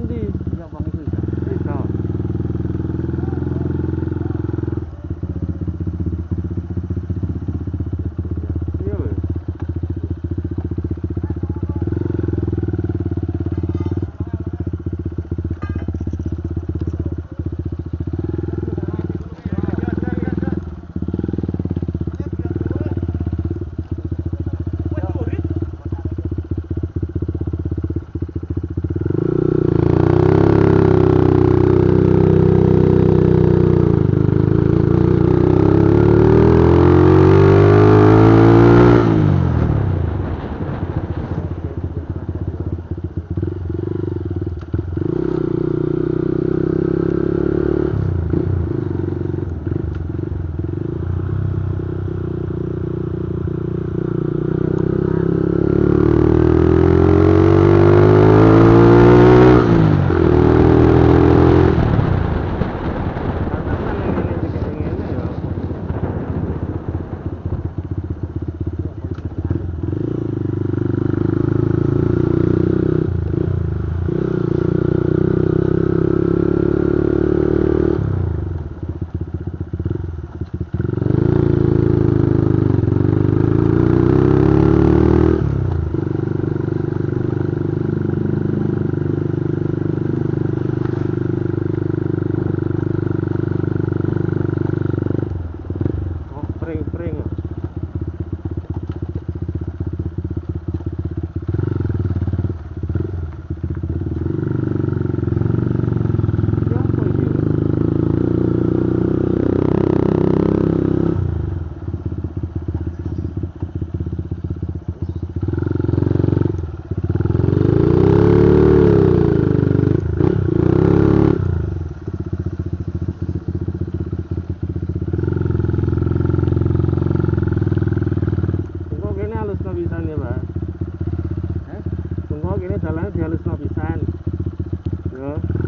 Andy វាលើស្លាប់វិសាលយល់